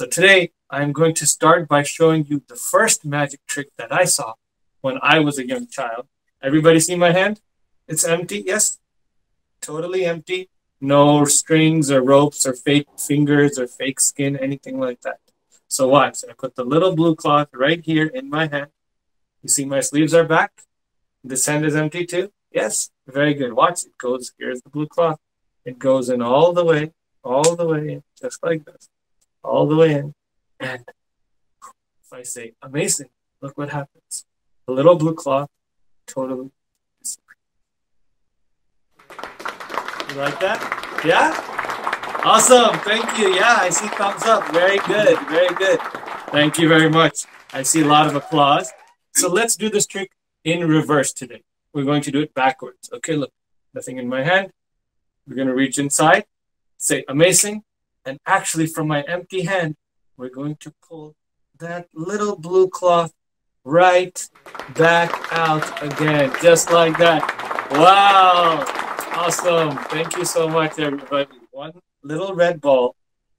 So today I'm going to start by showing you the first magic trick that I saw when I was a young child. Everybody see my hand? It's empty, yes? Totally empty. No strings or ropes or fake fingers or fake skin, anything like that. So watch, I put the little blue cloth right here in my hand. You see my sleeves are back? This hand is empty too? Yes, very good. Watch, it goes, here's the blue cloth. It goes in all the way, all the way just like this, all the way in. And if I say amazing, look what happens. The little blue cloth totally disappears. You like that? Yeah? Awesome. Thank you. Yeah, I see thumbs up. Very good. Very good. Thank you very much. I see a lot of applause. So let's do this trick in reverse today. We're going to do it backwards. Okay, look, nothing in my hand. We're going to reach inside, say amazing, and actually from my empty hand, we're going to pull that little blue cloth right back out again, just like that. Wow, awesome. Thank you so much, everybody. One little red ball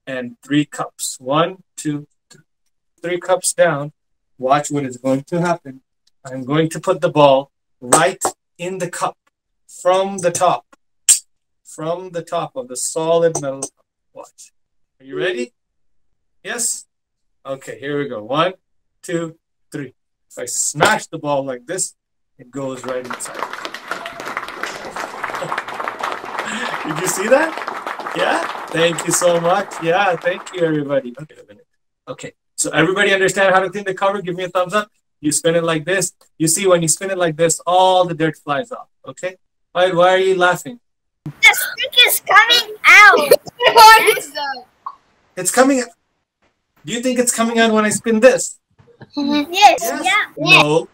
and three cups. One, two, three, cups down. Watch what is going to happen. I'm going to put the ball right in the cup from the top. From the top of the solid metal cup. Watch. Are you ready? Yes? Okay, here we go. One, two, three. If I smash the ball like this, it goes right inside. Did you see that? Yeah? Thank you so much. Yeah, thank you, everybody. Okay, a minute. Okay, so everybody understand how to clean the cover? Give me a thumbs up. You spin it like this. You see, when you spin it like this, all the dirt flies off. Okay? Why, why are you laughing? The stick is coming out. it's coming. Do you think it's coming out when I spin this? Mm-hmm. yes. yes. Yeah. No.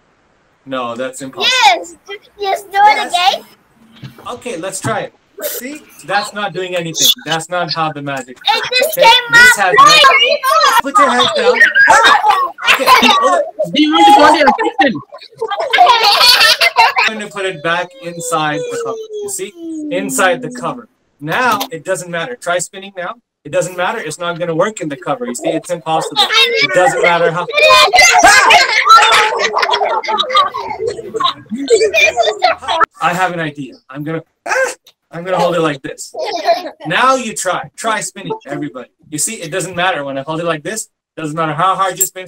No, that's impossible. Yes. Yes. Do it again. Okay, let's try it. See, that's not doing anything. That's not how the magic. It just okay. came this out. Has Put your hands down. Okay, Do you want to call your assistant? I'm going to put it back inside the cover. You see, inside the cover. Now it doesn't matter. Try spinning now. It doesn't matter. It's not going to work in the cover. You see, it's impossible. It doesn't matter how. I have an idea. I'm gonna. I'm gonna hold it like this. Now you try. Try spinning, everybody. You see, it doesn't matter when I hold it like this. Doesn't matter how hard you spin.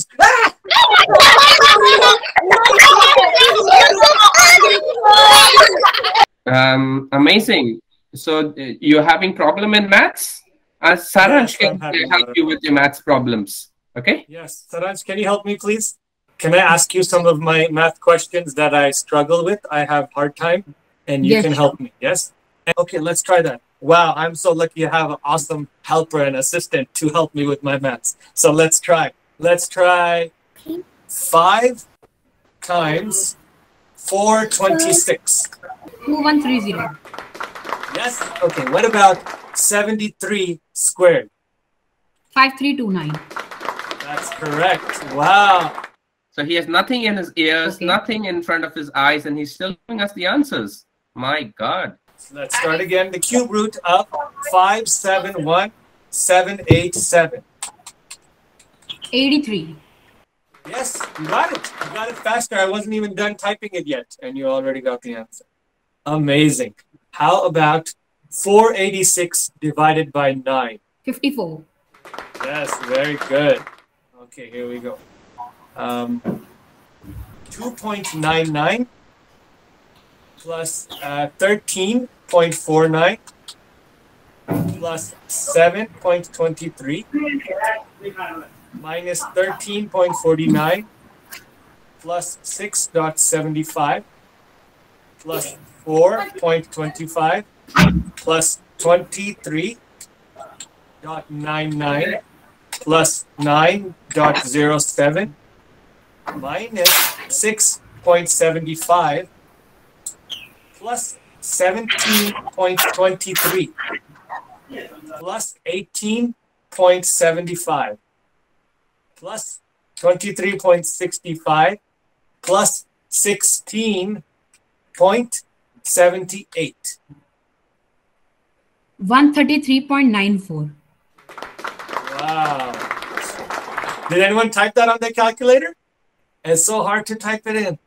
um, amazing. So uh, you're having problem in maths? Uh, Saransh can help you with your maths problems. Okay? Yes. Saransh, can you help me, please? Can I ask you some of my math questions that I struggle with? I have hard time, and you yes. can help me. Yes? Okay, let's try that. Wow, I'm so lucky to have an awesome helper and assistant to help me with my maths. So let's try. Let's try 5 times 426. 2130. Yes? Okay, what about 73 squared? 5329. That's correct. Wow. So he has nothing in his ears, okay. nothing in front of his eyes, and he's still giving us the answers. My God. Let's start again. The cube root of 571787. 83. Yes, you got it. You got it faster. I wasn't even done typing it yet, and you already got the answer. Amazing. How about 486 divided by 9? 54. Yes, very good. Okay, here we go. Um, 2.99 plus uh, 13.49 plus 7.23 minus 13.49 plus 6.75 plus 4.25 plus 23.99 plus 9.07 minus 6.75 plus 17.23 plus 18.75 plus 23.65 plus 16.78. 133.94. Wow. Did anyone type that on their calculator? It's so hard to type it in.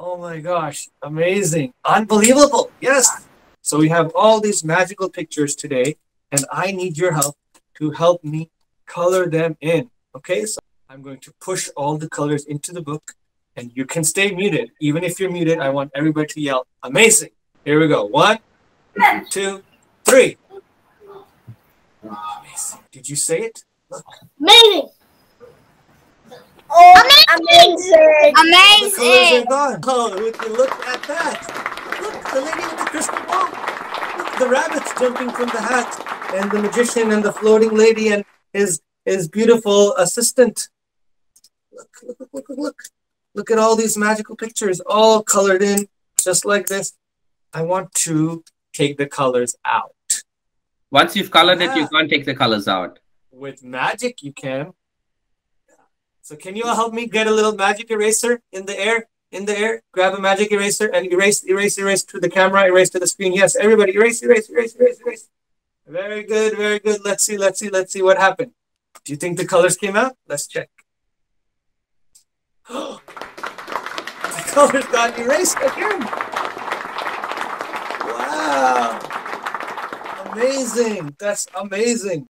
Oh my gosh, amazing. Unbelievable. Yes. So we have all these magical pictures today, and I need your help to help me color them in. Okay, so I'm going to push all the colors into the book, and you can stay muted. Even if you're muted, I want everybody to yell, amazing. Here we go. One, two, three. Ah, amazing. Did you say it? Look. Amazing. Oh, amazing. The colors are gone. Oh, would you look at that? Look, the lady with the crystal ball. Look, the rabbits jumping from the hat, and the magician and the floating lady and his his beautiful assistant. Look, look, look, look, look, look. Look at all these magical pictures, all colored in, just like this. I want to take the colors out. Once you've colored it, you can't take the colors out. With magic, you can. So can you all help me get a little magic eraser in the air? In the air, grab a magic eraser and erase, erase, erase to the camera, erase to the screen. Yes, everybody, erase, erase, erase, erase, erase. Very good, very good. Let's see, let's see, let's see what happened. Do you think the colors came out? Let's check. the colors got erased again. Wow. Amazing. That's amazing.